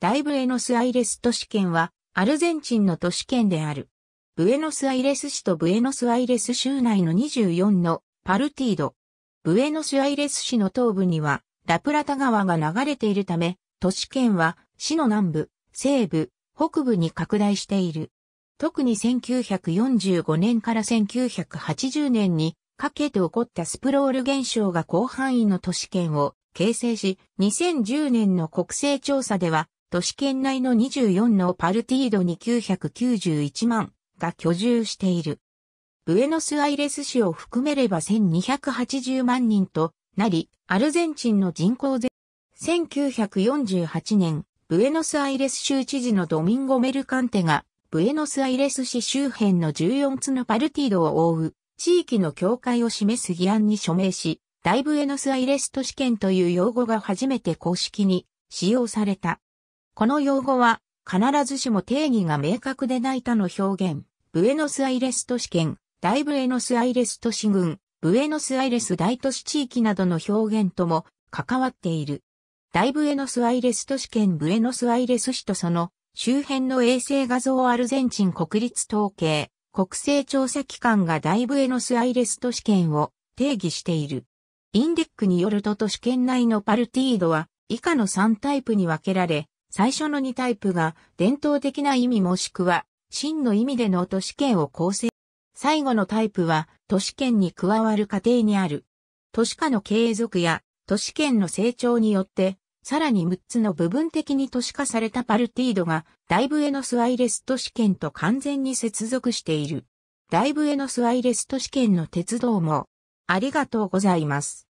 大ブエノスアイレス都市圏は、アルゼンチンの都市圏である。ブエノスアイレス市とブエノスアイレス州内の24のパルティード。ブエノスアイレス市の東部には、ラプラタ川が流れているため、都市圏は市の南部、西部、北部に拡大している。特に1945年から1980年にかけて起こったスプロール現象が広範囲の都市圏を形成し、2010年の国勢調査では、都市圏内の24のパルティードに991万が居住している。ブエノスアイレス市を含めれば1280万人となり、アルゼンチンの人口全、1948年、ブエノスアイレス州知事のドミンゴ・メルカンテがブエノスアイレス市周辺の14つのパルティードを覆う地域の境界を示す議案に署名し、大ブエノスアイレス都市圏という用語が初めて公式に使用された。この用語は必ずしも定義が明確でない他の表現、ブエノスアイレス都市圏、大ブエノスアイレス都市群、ブエノスアイレス大都市地域などの表現とも関わっている。大ブエノスアイレス都市圏ブエノスアイレス市とその周辺の衛星画像アルゼンチン国立統計、国勢調査機関が大ブエノスアイレス都市圏を定義している。インデックによると都市圏内のパルティードは以下の3タイプに分けられ、最初の2タイプが伝統的な意味もしくは真の意味での都市圏を構成。最後のタイプは都市圏に加わる過程にある。都市化の継続や都市圏の成長によってさらに6つの部分的に都市化されたパルティードが、大ブエノスアイレス都市圏と完全に接続している。大ブエノスアイレス都市圏の鉄道も、ありがとうございます。